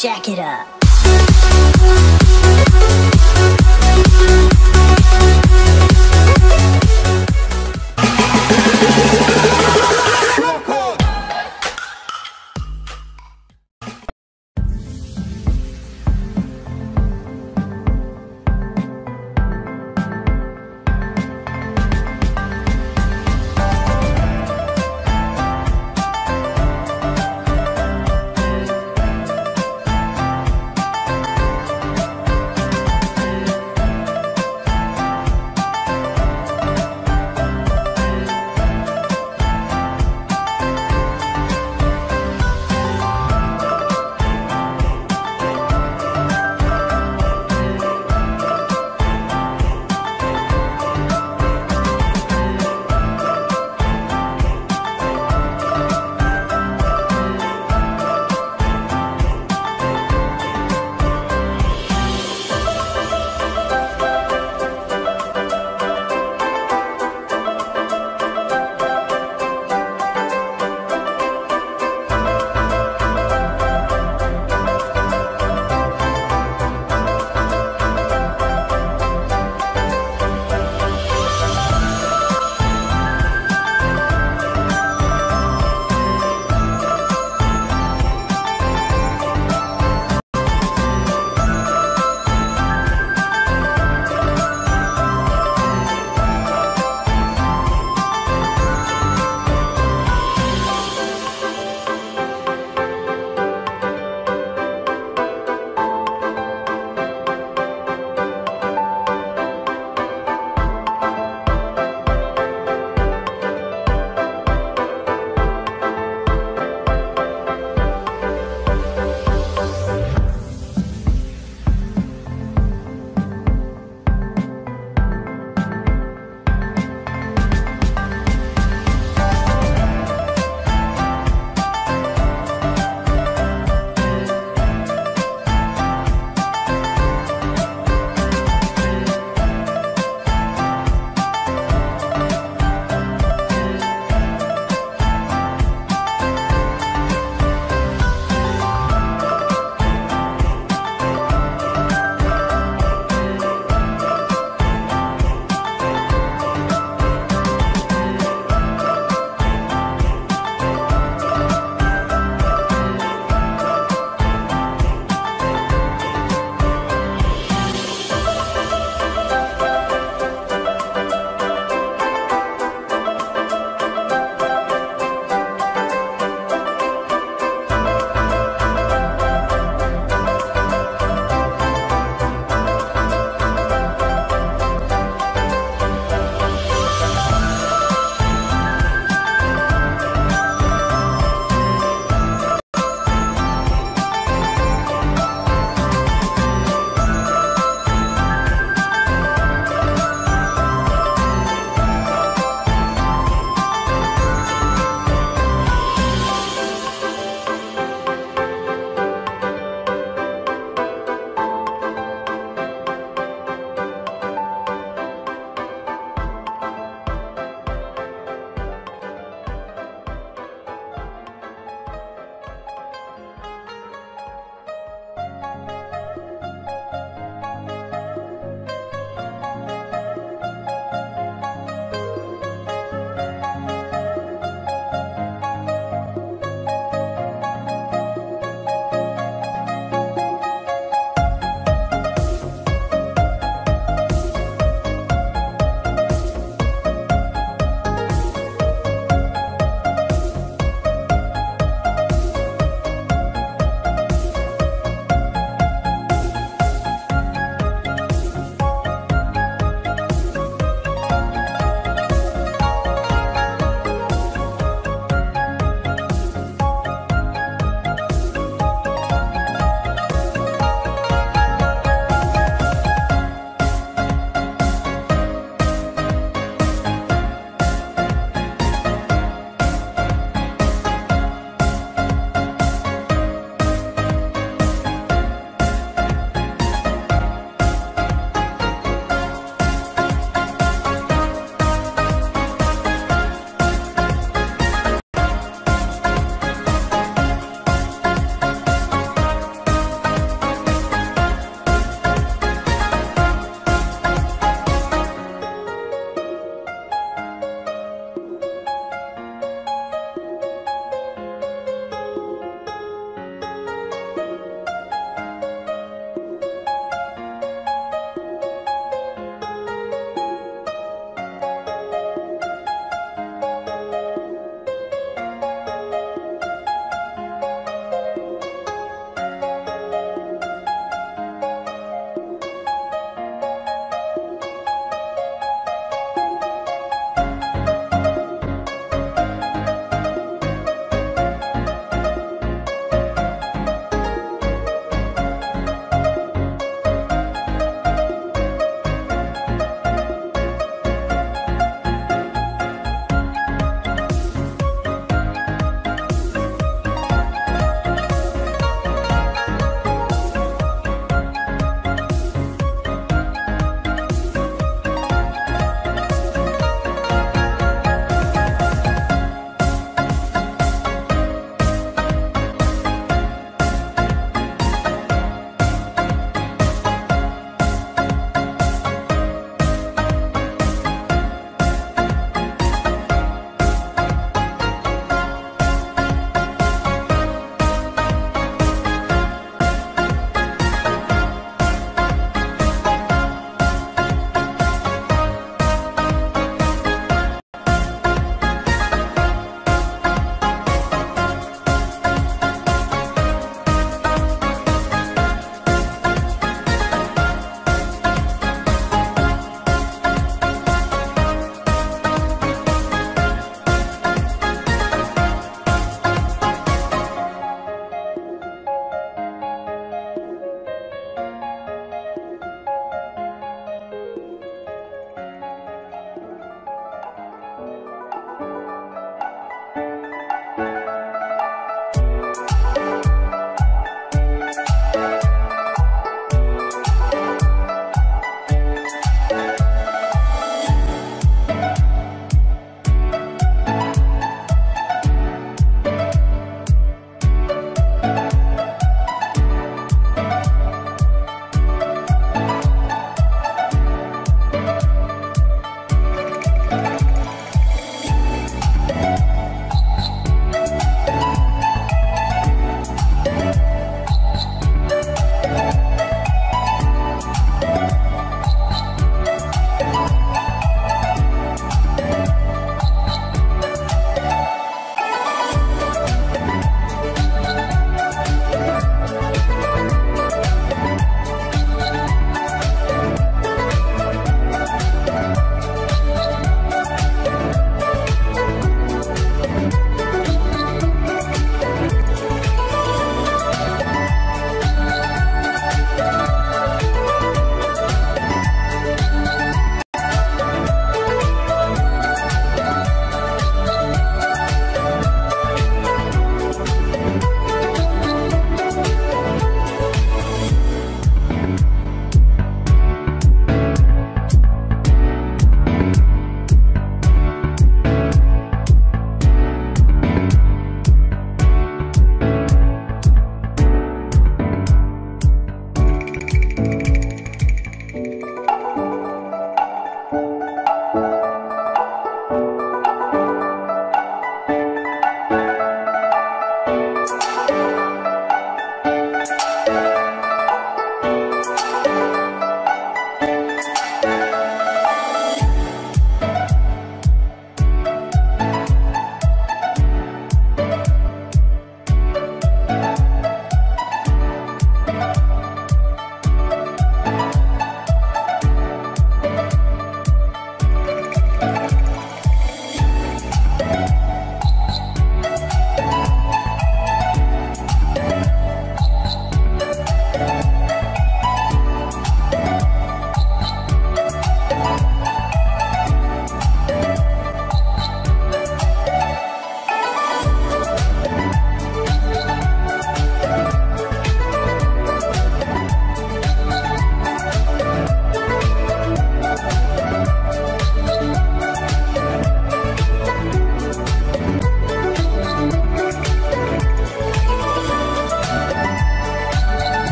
jack it up.